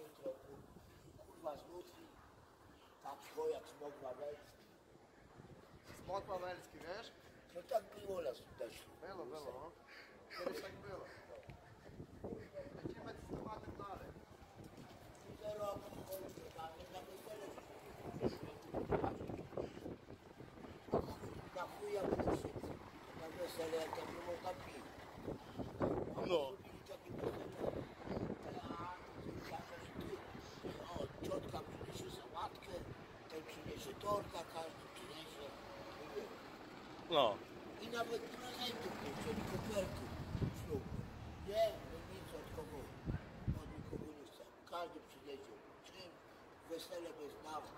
się trochę, kurwa zmutli, tak twoja smogła Welski. Smog Wawelski, wiesz? No tak było nas też. Było, było. Kiedyś tak było. Lecimy z tematem dalej. Widzę roku, na chuja na wesele, to było tam piwo. No. I nawet prezentów nie chcieli, koperty ślubne. Nie, nic od kogo, od nikogo nie chcemy. Każdy przyjedzie czym, wesele bez patrz,